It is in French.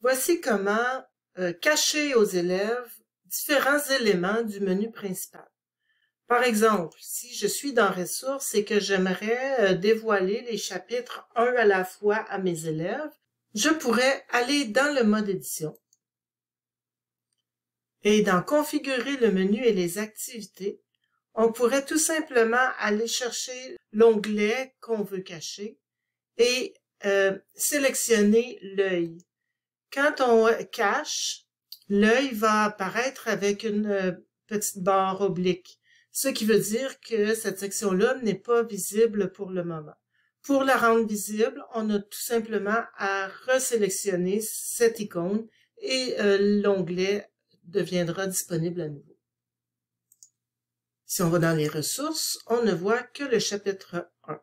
Voici comment euh, cacher aux élèves différents éléments du menu principal. Par exemple, si je suis dans Ressources et que j'aimerais euh, dévoiler les chapitres un à la fois à mes élèves, je pourrais aller dans le mode édition et dans Configurer le menu et les activités, on pourrait tout simplement aller chercher l'onglet qu'on veut cacher et euh, sélectionner l'œil. Quand on cache, l'œil va apparaître avec une euh, petite barre oblique, ce qui veut dire que cette section-là n'est pas visible pour le moment. Pour la rendre visible, on a tout simplement à resélectionner cette icône et euh, l'onglet deviendra disponible à nouveau. Si on va dans les ressources, on ne voit que le chapitre 1.